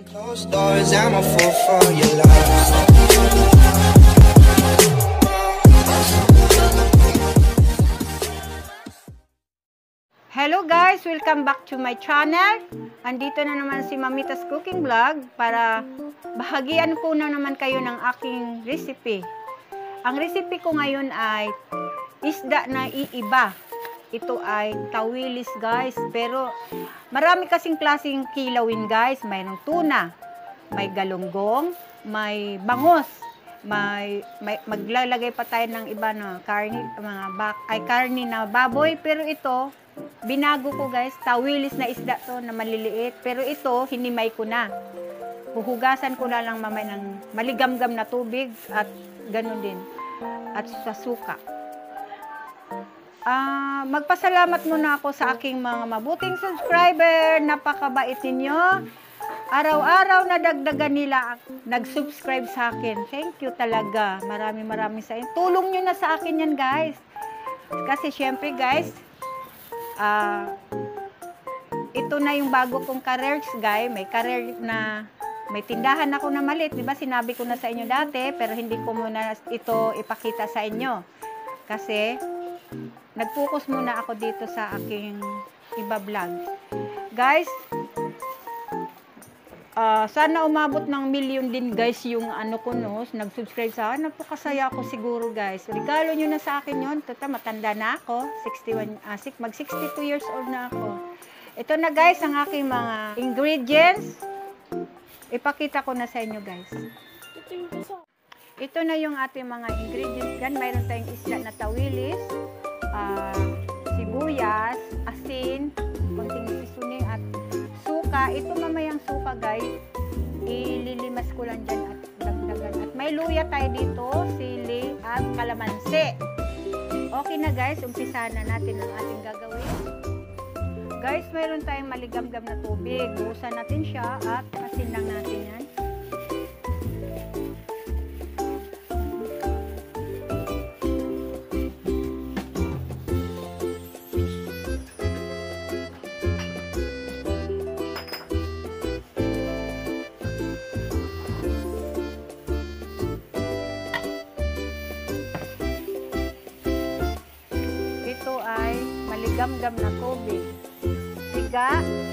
Behind closed I'm a fool for your love. Hello guys! Welcome back to my channel. Andito na naman si Mamitas Cooking Vlog para bahagian ko na naman kayo ng aking recipe. Ang recipe ko ngayon ay isda na iiba. Ito ay tawilis guys. Pero marami kasing klaseng kilawin guys. Mayroong tuna, may galunggong, may bangos, may, may maglalagay pa tayo ng iba na karni, mga bak, ay karni na baboy. Pero ito, binago ko guys, tawilis na isda to na maliliit. Pero ito, hinimay ko na. Huhugasan ko na lang mamay ng maligamgam na tubig at ganun din. At sa suka. Ah, magpasalamat muna ako sa aking mga mabuting subscriber. Napakabait ninyo. Araw-araw na dagdagan nila nag-subscribe sa akin. Thank you talaga. Maraming maraming sa inyo. Tulong nyo na sa akin yan, guys. Kasi syempre, guys, ah, ito na yung bago kong careers, guys. May career na may tindahan ako na maliit. Di ba sinabi ko na sa inyo dati, pero hindi ko muna ito ipakita sa inyo. Kasi, nag-focus muna ako dito sa aking iba vlog. Guys, ah, sana umabot ng million din guys yung ano ko no, nag-subscribe sa akin. Napakasaya ako siguro guys. Regalo nyo na sa akin yun. Tota, matanda na ako. 61, ah, sik- mag 62 years old na ako. Ito na guys ang aking mga ingredients. Ipakita ko na sa inyo guys. Ito na yung ating mga ingredients. Yan, mayroon tayong isda na tawilis, ah, sibuyas, asin, konting seasoning at suka. Ito mamayang suka guys. Ililimas ko lang dyan at dagdagan. At may luya tayo dito, sili at kalamansi. Okay na guys, umpisa na natin ang ating gagawin. Guys, mayroon tayong maligamgam na tubig. Buhusan natin siya at asin lang natin yan. Maligamgam na tubig. Tiga.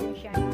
natin.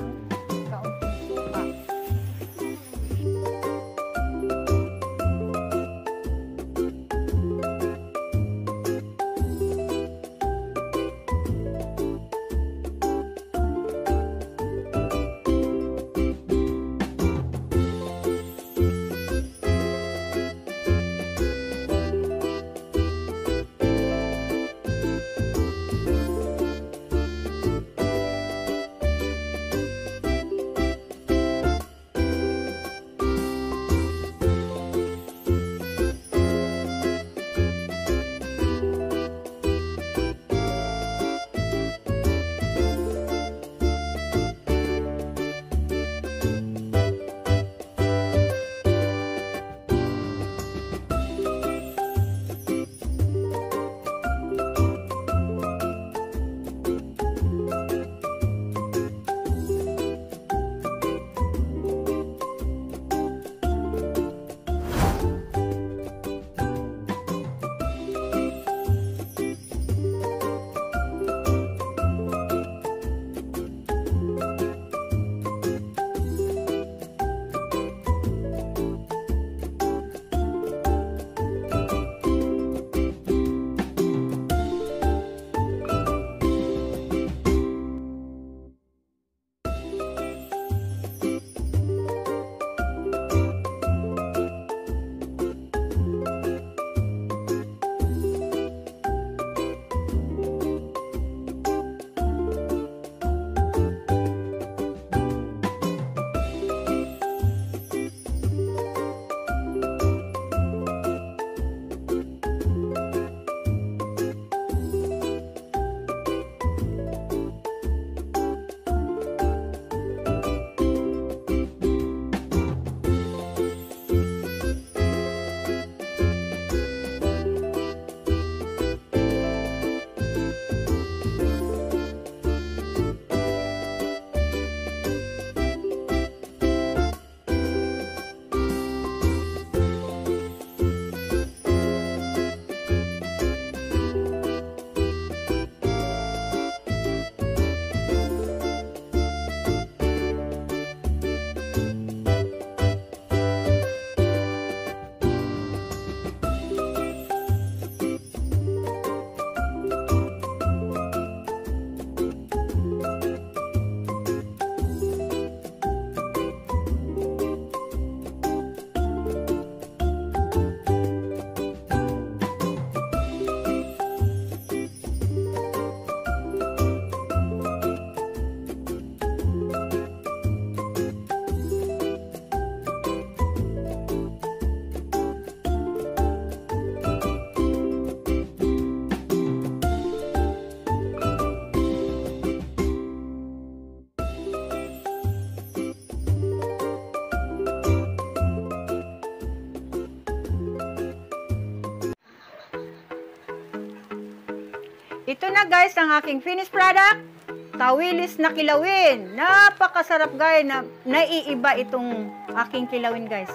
Ito na guys ang aking finished product. Tawilis na kilawin. Napakasarap guys. Na, naiiba itong aking kilawin guys.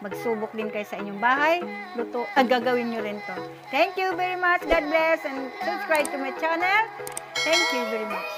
Magsubok din kayo sa inyong bahay. Luto, ah, gagawin nyo rin to. Thank you very much. God bless and subscribe to my channel. Thank you very much.